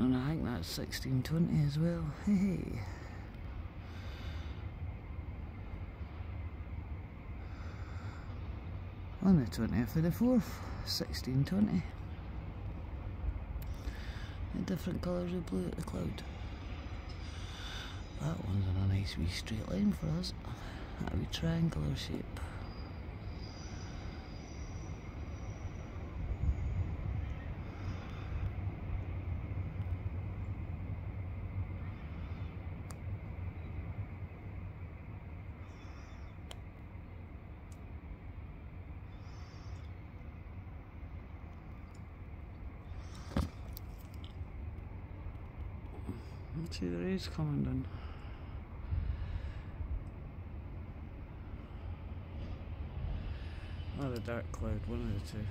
And I think that's 1620 as well. Hey. On the 20th of the 4th, 1620. The different colours of blue at the cloud. That one's on a nice wee straight line for us. That wee triangular shape. Let's see the rays coming down. Or the dark cloud, one of the two.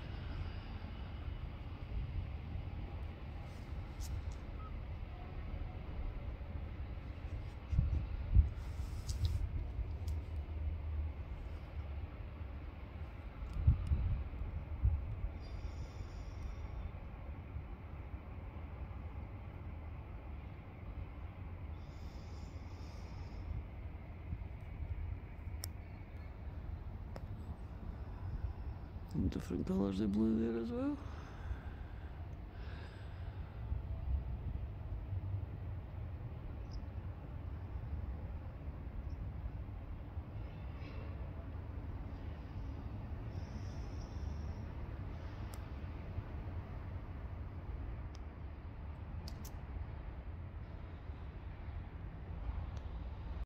Different colours of blue there as well.